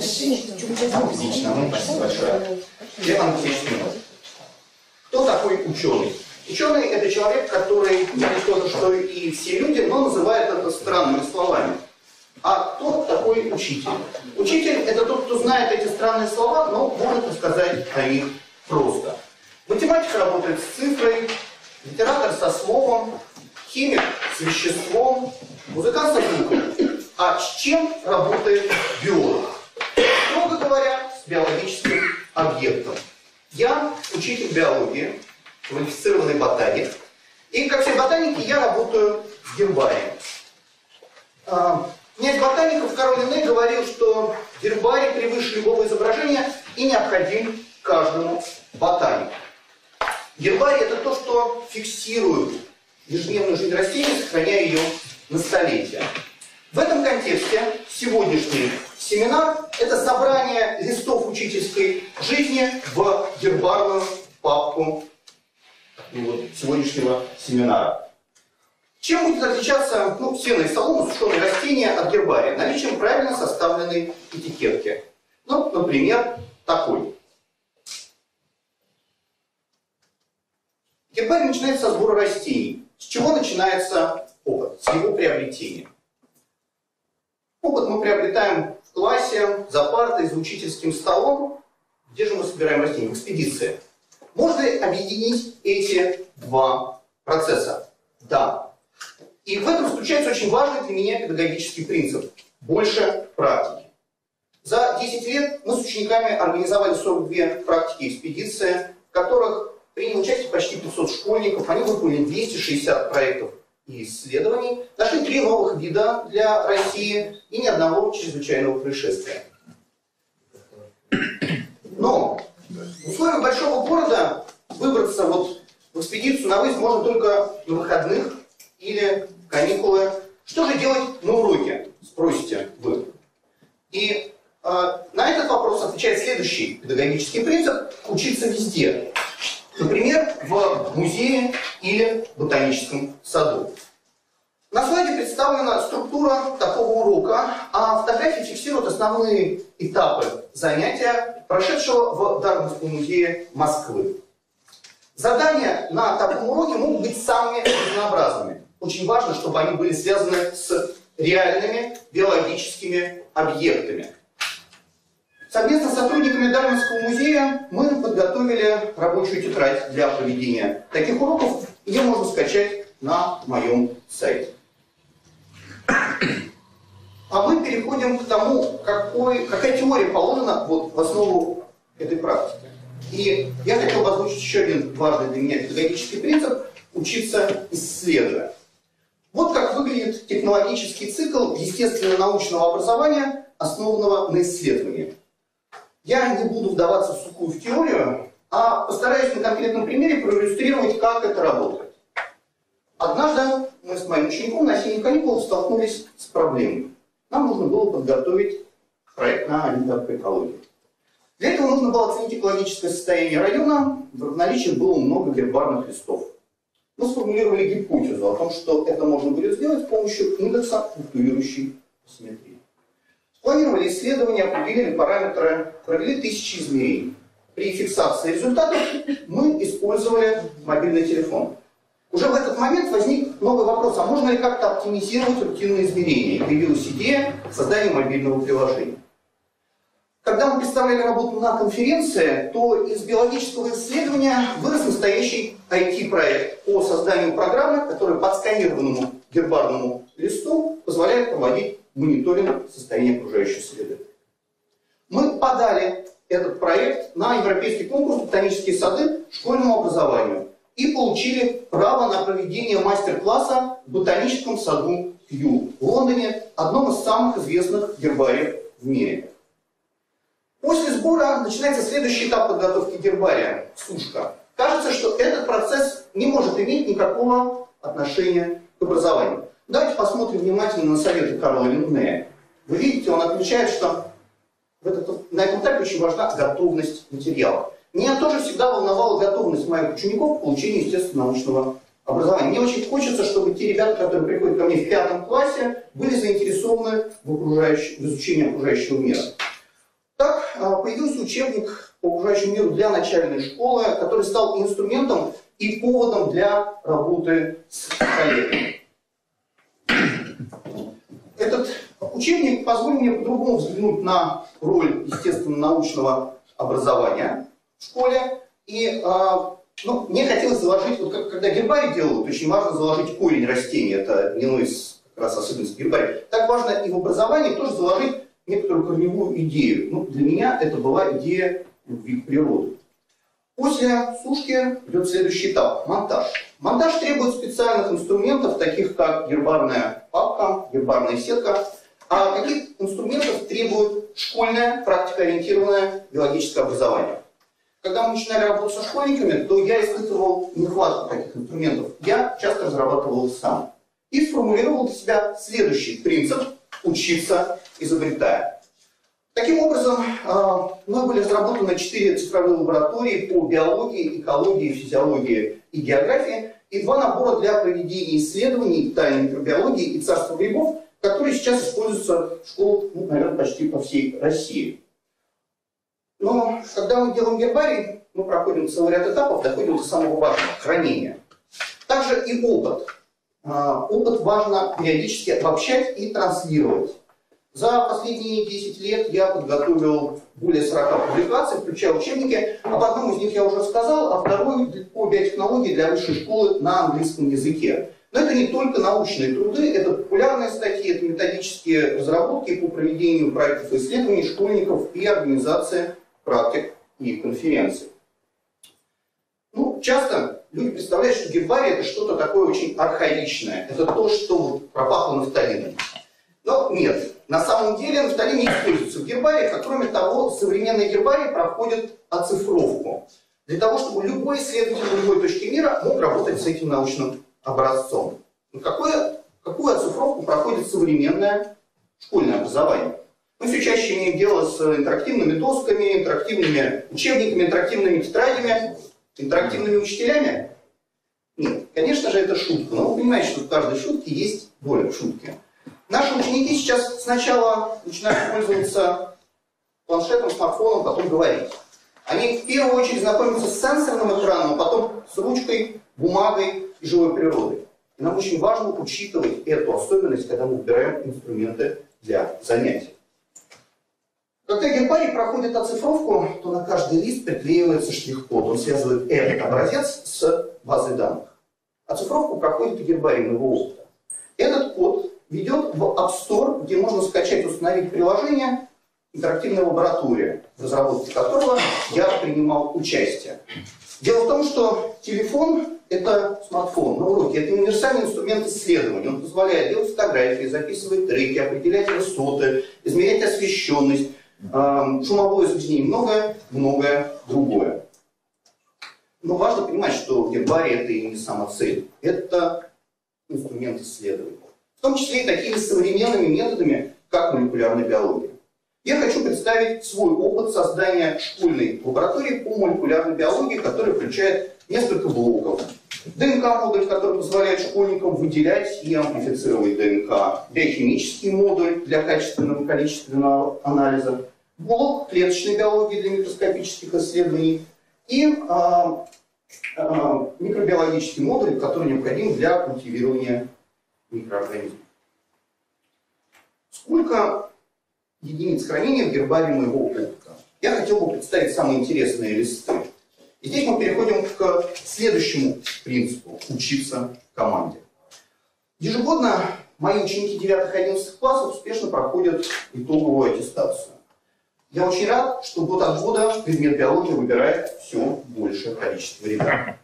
Отлично, ну, спасибо большое. Лев Алексеевич минут. Кто такой ученый? Ученый – это человек, который говорит то что и все люди, но называет это странными словами. А кто такой учитель? Учитель – это тот, кто знает эти странные слова, но может рассказать о них просто. Математик работает с цифрой, литератор со словом, химик с веществом, музыкант со звуком. А с чем работает биолог? Биологическим объектом. Я учитель биологии, квалифицированный ботаник. И, как все ботаники, я работаю в гербарием. А, князь ботаников Карл Линней говорил, что гербарий превыше любого изображения и необходим каждому ботанику. Гербарий – это то, что фиксирует ежедневную жизнь растений, сохраняя ее на столетия. В этом контексте сегодняшний семинар – это собрание листов учительской жизни в гербарную папку сегодняшнего семинара. Чем будет отличаться ну, сено и солома, сушеные растения от гербария? Наличием правильно составленной этикетки. Ну, например, такой. Гербарий начинается со сбора растений. С чего начинается опыт? С его приобретения. Опыт мы приобретаем в классе, за партой, за учительским столом. Где же мы собираем растения? В экспедиции. Можно объединить эти два процесса? Да. И в этом заключается очень важный для меня педагогический принцип. Больше практики. За 10 лет мы с учениками организовали 42 практики экспедиции, в которых приняло участие почти 500 школьников. Они выполнили 260 проектов и исследований, нашли три новых вида для России и ни одного чрезвычайного происшествия. Но в условиях большого города выбраться вот в экспедицию на выезд можно только на выходных или каникулы. Что же делать на уроке, спросите вы. И э, на этот вопрос отвечает следующий педагогический принцип – учиться везде. Например, в музее или ботаническом саду. На слайде представлена структура такого урока, а фотографии фиксируют основные этапы занятия, прошедшего в Дарвинском музее Москвы. Задания на таком уроке могут быть самыми разнообразными. Очень важно, чтобы они были связаны с реальными биологическими объектами. Совместно с сотрудниками Дарвинского музея мы подготовили рабочую тетрадь для проведения таких уроков. Ее можно скачать на моем сайте. А мы переходим к тому, какой, какая теория положена вот, в основу этой практики. И я хотел бы озвучить еще один важный для меня педагогический принцип – учиться исследуя. Вот как выглядит технологический цикл естественно-научного образования, основанного на исследовании. Я не буду вдаваться в сухую в теорию, а постараюсь на конкретном примере проиллюстрировать, как это работает. Однажды мы с моим учеником на осенних каникулах столкнулись с проблемой. Нам нужно было подготовить проект на Олимпиаду экологии. Для этого нужно было оценить экологическое состояние района. В наличии было много гербарных листов. Мы сформулировали гипотезу о том, что это можно будет сделать с помощью индекса флуктуирующей симметрии. Спланировали исследования, определили параметры, провели тысячи измерений. При фиксации результатов мы использовали мобильный телефон. Уже в этот момент возник новый вопрос, а можно ли как-то оптимизировать рутинные измерения? Появилась идея создания мобильного приложения. Когда мы представляли работу на конференции, то из биологического исследования вырос настоящий IT-проект по созданию программы, которая по сканированному гербарному листу позволяет проводить мониторинг состояния окружающей среды. Мы подали этот проект на европейский конкурс «Ботанические сады» школьному образованию и получили право на проведение мастер-класса в ботаническом саду Кью в Лондоне, одном из самых известных гербариев в мире. После сбора начинается следующий этап подготовки гербария – сушка. Кажется, что этот процесс не может иметь никакого отношения к образованию. Давайте посмотрим внимательно на советы Карла Линднея. Вы видите, он отмечает, что в этот, на этом этапе очень важна готовность материала. Меня тоже всегда волновала готовность моих учеников к получению естественно-научного образования. Мне очень хочется, чтобы те ребята, которые приходят ко мне в пятом классе, были заинтересованы в, в изучении окружающего мира. появился учебник по окружающему миру для начальной школы, который стал инструментом и поводом для работы с коллегами. Этот учебник позволил мне по-другому взглянуть на роль естественно-научного образования в школе. И а, ну, мне хотелось заложить, вот как, когда гербарий делают, очень важно заложить корень растения, это одно из как раз особенностей гербария. Так важно и в образовании тоже заложить некоторую корневую идею. Ну, для меня это была идея любви к природе. После сушки идет следующий этап – монтаж. Монтаж требует специальных инструментов, таких как гербарная папка, гербарная сетка. А каких инструментов требует школьное практикоориентированное биологическое образование? Когда мы начинали работать со школьниками, то я испытывал нехватку таких инструментов. Я часто разрабатывал сам. И сформулировал для себя следующий принцип – учиться изобретая. Таким образом, а, мной были разработаны четыре цифровые лаборатории по биологии, экологии, физиологии и географии и два набора для проведения исследований тайной микробиологии и царства грибов, которые сейчас используются в школах, ну, наверное, почти по всей России. Но когда мы делаем гербарий, мы проходим целый ряд этапов, доходим до самого важного – хранения. Также и опыт. А, опыт важно периодически обобщать и транслировать. За последние 10 лет я подготовил более 40 публикаций, включая учебники. Об одном из них я уже сказал, а второй по биотехнологии для высшей школы на английском языке. Но это не только научные труды, это популярные статьи, это методические разработки по проведению проектов исследований школьников и организации практик и конференций. Ну, часто люди представляют, что гербарий это что-то такое очень архаичное. Это то, что вот пропахло нафталином. Но нет, на самом деле нафталин не используется в гербариях, а кроме того, современные гербарии проходят оцифровку. Для того, чтобы любой исследователь любой точке мира мог работать с этим научным образцом. Какое, какую оцифровку проходит современное школьное образование? Мы все чаще имеем дело с интерактивными досками, интерактивными учебниками, интерактивными тетрадями, интерактивными учителями. Нет, конечно же, это шутка, но вы понимаете, что в каждой шутке есть доля в шутке. Наши ученики сейчас сначала начинают пользоваться планшетом, смартфоном, потом говорить. Они в первую очередь знакомятся с сенсорным экраном, а потом с ручкой, бумагой и живой природой. И нам очень важно учитывать эту особенность, когда мы выбираем инструменты для занятий. Когда гербарий проходит оцифровку, то на каждый лист приклеивается штрих-код. Он связывает этот образец с базой данных. Оцифровку проходит и гербарий моего опыта. Этот код ведет в App Store, где можно скачать и установить приложение интерактивной лаборатории, в разработке которого я принимал участие. Дело в том, что телефон – это смартфон на уроке, это универсальный инструмент исследования. Он позволяет делать фотографии, записывать треки, определять высоты, измерять освещенность, шумовое излучение и многое-многое другое. Но важно понимать, что гербарий – это и не сама цель. Это инструмент исследования в том числе и такими современными методами, как молекулярная биология. Я хочу представить свой опыт создания школьной лаборатории по молекулярной биологии, которая включает несколько блоков. ДНК-модуль, который позволяет школьникам выделять и амплифицировать ДНК. Биохимический модуль для качественного и количественного анализа. Блок клеточной биологии для микроскопических исследований. И а, а, микробиологический модуль, который необходим для культивирования микроорганизмов. Сколько единиц хранения в гербарии моего опыта? Я хотел бы представить самые интересные листы. И здесь мы переходим к следующему принципу – учиться команде. Ежегодно мои ученики 9-11 классов успешно проходят итоговую аттестацию. Я очень рад, что год от года предмет биологии выбирает все большее количество ребят.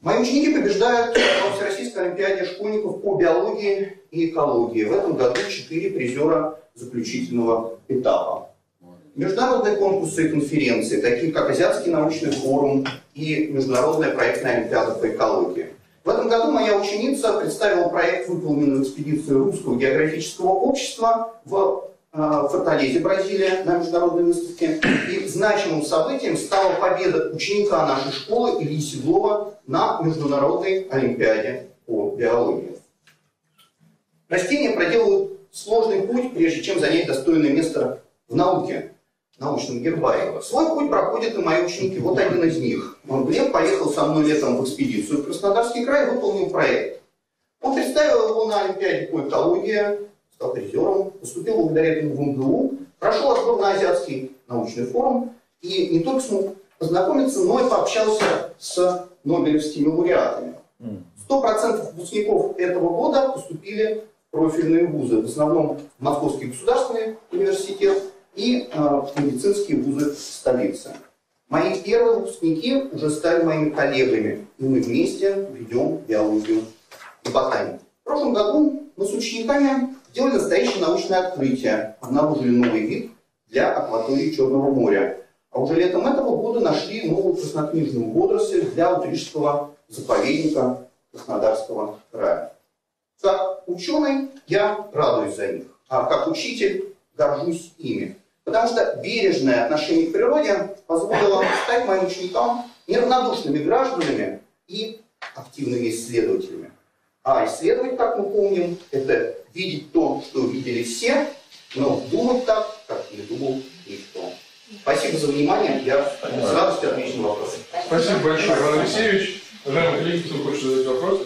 Мои ученики побеждают на Всероссийской Олимпиаде школьников по биологии и экологии. В этом году четыре призера заключительного этапа. Международные конкурсы и конференции, такие как Азиатский научный форум и Международная проектная олимпиада по экологии. В этом году моя ученица представила проект, выполненный в экспедиции Русского географического общества в Э, Форталезе, Бразилия, на международной выставке. И значимым событием стала победа ученика нашей школы Ильи Седлова на Международной Олимпиаде по биологии. Растения проделывают сложный путь, прежде чем занять достойное место в науке. научном гербарии. Свой путь проходят и мои ученики. Вот один из них. Глеб поехал со мной летом в экспедицию в Краснодарский край и выполнил проект. Он представил его на Олимпиаде по экологии, стал призером, поступил благодаря этому в МГУ, прошел отбор на Азиатский научный форум и не только смог познакомиться, но и пообщался с Нобелевскими лауреатами. 100% выпускников этого года поступили в профильные вузы, в основном Московский государственный университет и э, медицинские вузы столицы. Мои первые выпускники уже стали моими коллегами, и мы вместе ведем биологию и ботанику. В прошлом году мы с учениками сделали настоящее научное открытие, обнаружили новый вид для акватории Черного моря. А уже летом этого года нашли новую краснокнижную водоросль для утрического заповедника Краснодарского края. Как ученый я радуюсь за них, а как учитель горжусь ими. Потому что бережное отношение к природе позволило стать моим ученикам неравнодушными гражданами и активными исследователями. А исследовать, как мы помним, это видеть то, что видели все, но думать так, как не думал никто. Спасибо за внимание. Я с радостью отвечу на вопросы. Спасибо большое, Иван Алексеевич. Уважаемые коллеги, кто хочет задать вопрос?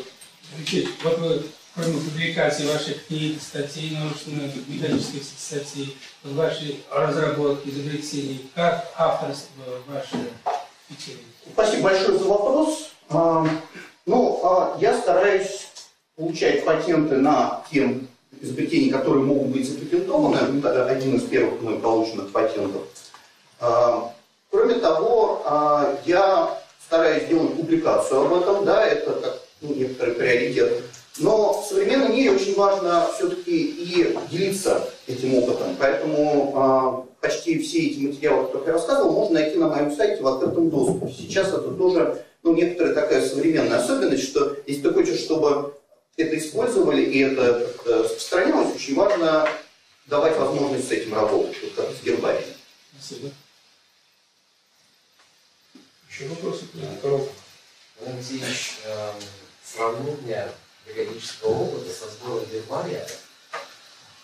Алексей, вот вы, кроме публикации ваших книг, статей, научно-методических статей, ваши разработки, изобретений, как авторство ваше впечатление? Спасибо большое за вопрос. А, ну, а, я стараюсь получать патенты на тем изобретений, которые могут быть запатентованы. Один из первых мной полученных патентов. А, кроме того, а, я стараюсь делать публикацию об этом, да, это как ну, некоторый приоритет. Но в современном мире очень важно все-таки и делиться этим опытом. Поэтому а, почти все эти материалы, о которых я рассказывал, можно найти на моем сайте в открытом доступе. Сейчас это тоже ну, некоторая такая современная особенность, что если ты хочешь, чтобы это использовали и это э, распространялось, очень важно давать возможность с этим работать, вот как с гербарием. Спасибо. Еще вопросы? Владимир Алексеевич, э, сравнение биологического опыта со сбором гербария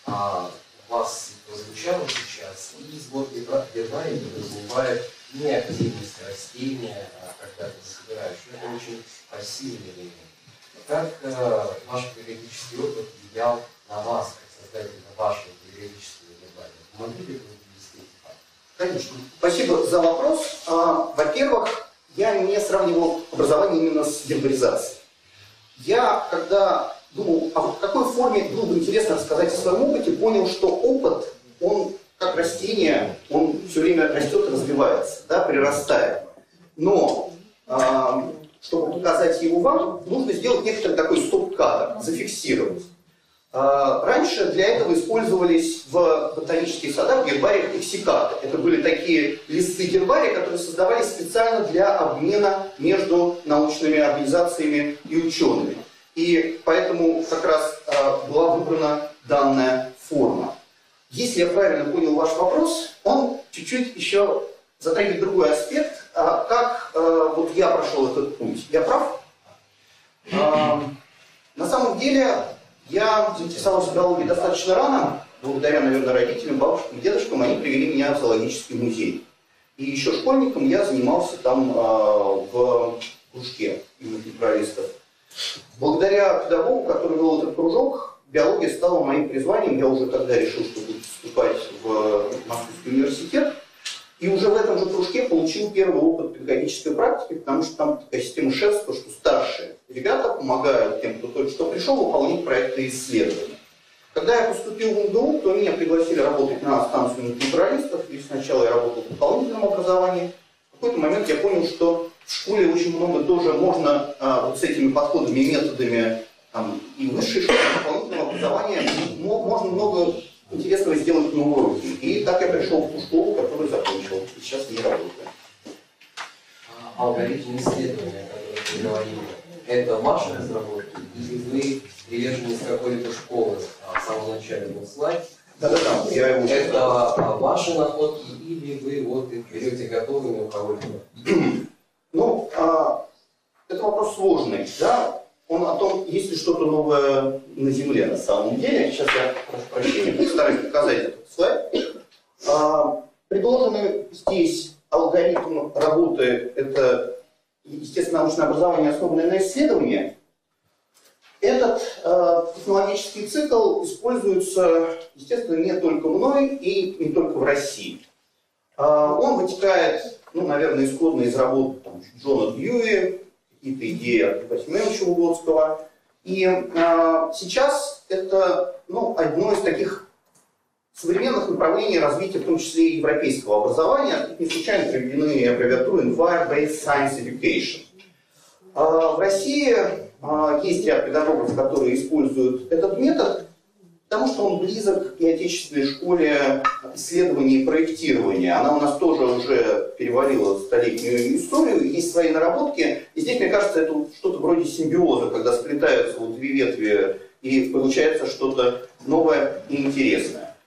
а, у вас прозвучало сейчас, и сбор гербария подразумевает неактивность растения, а, когда ты собираешь. Это очень пассивный элемент. Как э, ваш биологический опыт влиял на вас, как создателя вашего биологического гербария? Могли бы вы Конечно. Спасибо за вопрос. А, во-первых, я не сравнивал образование именно с гербаризацией. Я, когда думал, а в какой форме было бы интересно рассказать о своем опыте, понял, что опыт, он как растение, он все время растет и развивается, да, прирастает. Но а, чтобы показать его вам, нужно сделать некоторый такой стоп-кадр, зафиксировать. А, раньше для этого использовались в ботанических садах гербариях лексикаты. Это были такие листы гербария, которые создавались специально для обмена между научными организациями и учеными. И поэтому как раз а, была выбрана данная форма. Если я правильно понял ваш вопрос, он чуть-чуть еще затрагивает другой аспект, а, как вот я прошел этот путь. Я прав? На самом деле я заинтересовался биологией достаточно рано, благодаря, наверное, родителям, бабушкам, дедушкам, они привели меня в зоологический музей. И еще школьником я занимался там в кружке натуралистов. Благодаря педагогу, который вел этот кружок, биология стала моим призванием. Я уже тогда решил, что буду поступать в Московский университет. И уже в этом же кружке получил первый опыт педагогической практики, потому что там такая система шефства, что старшие ребята помогают тем, кто только что пришел, выполнять проекты исследования. Когда я поступил в МГУ, то меня пригласили работать на станцию натуралистов, и сначала я работал в дополнительном образовании. В какой-то момент я понял, что в школе очень много тоже можно а, вот с этими подходами и методами там, и высшей школы, дополнительного образования можно много интересного сделать на уроке. И так я пришел в ту школу, которую закончил. И сейчас не работаю. А алгоритм исследования, который вы говорили, это ваши разработки, или вы приверженец какой-либо школы а, в самом начале был слайд? Да-да-да, я его Это а, ваши находки, или вы вот берете готовыми у кого-либо? Ну, а, это вопрос сложный, да? Он о том, есть ли что-то новое на Земле на самом деле. Сейчас я, прошу прощения, постараюсь показать этот слайд. А, Предложенный здесь алгоритм работы – это, естественно, научное образование, основанное на исследовании. Этот э, технологический цикл используется, естественно, не только мной и не только в России. Э, он вытекает, ну, наверное, исходно из работы там, Джона Дьюи, от Ипатимовича Угодского. И э, сейчас это ну, одно из таких современных направлений развития, в том числе и европейского образования. Тут не случайно приведены аббревиатуры Environment-Based Science Education. А, в России а, есть ряд педагогов, которые используют этот метод, потому что он близок и отечественной школе исследования и проектирования. Она у нас тоже уже перевалила столетнюю историю, есть свои наработки. И здесь, мне кажется, это что-то вроде симбиоза, когда сплетаются вот две ветви и получается что-то новое и интересное.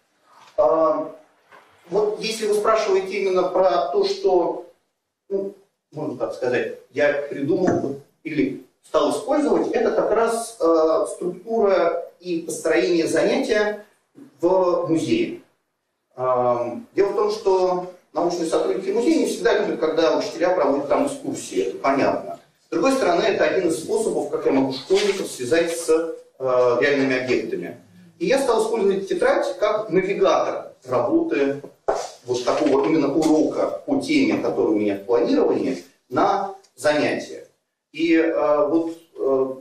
А, вот если вы спрашиваете именно про то, что, ну, можно так сказать, я придумал или стал использовать, это как раз э, структура и построение занятия в музее. Дело в том, что научные сотрудники музея не всегда любят, когда учителя проводят там экскурсии, это понятно. С другой стороны, это один из способов, как я могу школьников связать с э, реальными объектами. И я стал использовать тетрадь как навигатор работы вот такого именно урока по теме, которая у меня в планировании, на занятия. И э, вот э,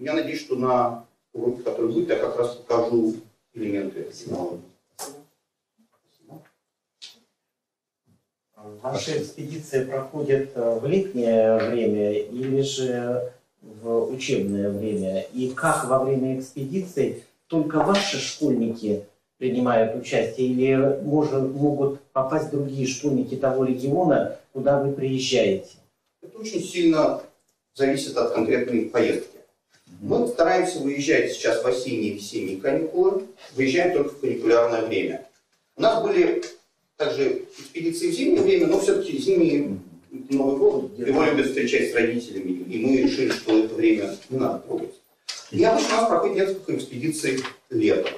я надеюсь, что на уроке, который будет, я как раз покажу элементы технологии. Ваши экспедиции проходят э, в летнее время или же в учебное время? И как во время экспедиций только ваши школьники принимают участие, или может, могут попасть другие школьники того региона, куда вы приезжаете? Это очень сильно зависит от конкретной поездки. Мы стараемся выезжать сейчас в осенние и весенние каникулы, выезжаем только в каникулярное время. У нас были также экспедиции в зимнее время, но все-таки зимние Новый год его любят встречать с родителями, и мы решили, что это время не надо трогать. И обычно у нас проходит несколько экспедиций летом.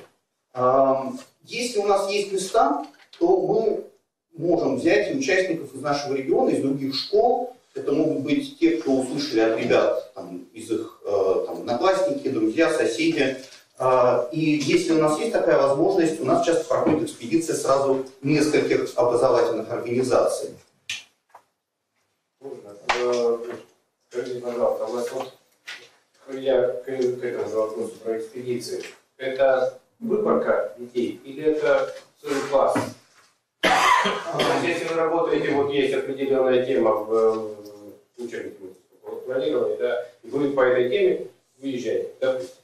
Если у нас есть места, то мы можем взять участников из нашего региона, из других школ. Это могут быть те, кто услышали от ребят там, из их там, одноклассники, друзья, соседи. А, и если у нас есть такая возможность, у нас часто проходит экспедиция сразу нескольких образовательных организаций. Э, скажите, пожалуйста, я к этому про экспедиции. Это выборка детей или это целый класс? Если вы работаете, вот есть определенная тема в да, вы по этой теме выезжаете, допустим.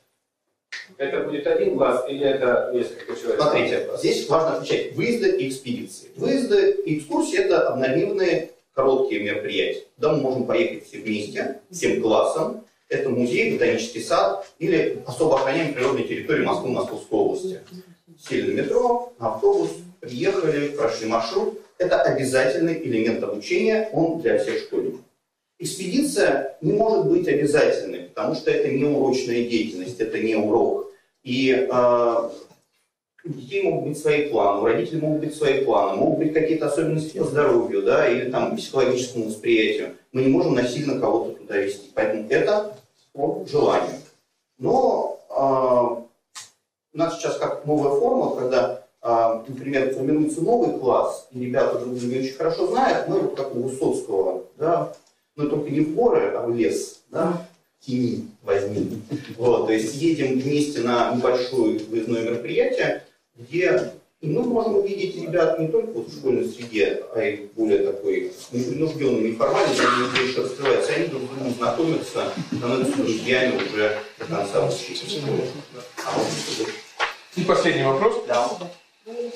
Это будет один класс или это несколько человек? Смотрите, здесь важно отличать выезды и экспедиции. Выезды и экскурсии – это однодневные короткие мероприятия. Куда мы можем поехать все вместе, всем классом, это музей, ботанический сад или особо охраняемая природная территория Москвы, Московской области. Сели на метро, на автобус, приехали, прошли маршрут. Это обязательный элемент обучения, он для всех школьников. Экспедиция не может быть обязательной, потому что это не урочная деятельность, это не урок. И э, у детей могут быть свои планы, у родителей могут быть свои планы, могут быть какие-то особенности по здоровью, да, или там психологическому восприятию. Мы не можем насильно кого-то туда вести. Поэтому это по желанию. Но э, у нас сейчас как новая форма, когда, э, например, формируется новый класс, и ребята друг друга очень хорошо знают, мы вот как у Высоцкого, да, но только не в горы, а в лес, да, тени возьми. Вот, то есть едем вместе на небольшое выездное мероприятие, где мы можем увидеть ребят не только вот в школьной среде, а и более такой непринужденной, неформальной, где больше раскрываются, они друг с другом знакомятся, становятся друзьями уже до конца учиться. И последний вопрос. Да.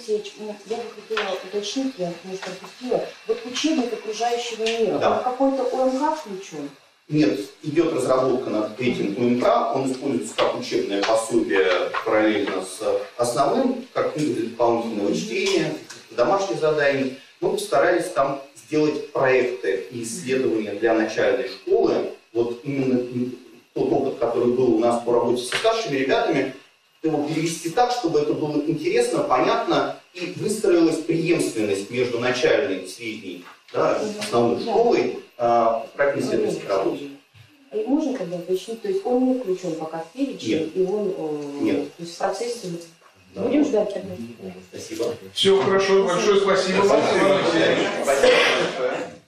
Алексеевич, я бы хотела уточнить, я, может, пропустила. Вот учебник окружающего мира, Да. он какой-то ОМК включен? Нет, идет разработка над этим УМК, он используется как учебное пособие параллельно с основным, как книга для дополнительного чтения, домашних заданий. Мы постарались там сделать проекты и исследования для начальной школы. Вот именно тот опыт, который был у нас по работе со старшими ребятами, его перевести так, чтобы это было интересно, понятно и выстроилась преемственность между начальной, средней, да, основной школой а, в проектно-исследовательской работе. А и можно тогда уточнить, то есть он не включен пока в перечень, Нет. и он э, Нет. То есть в процессе будем ждать тогда. Спасибо. Все хорошо, большое спасибо Алексеевич. Спасибо большое.